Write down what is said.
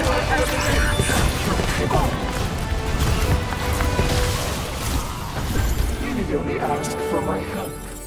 You need only ask for my help.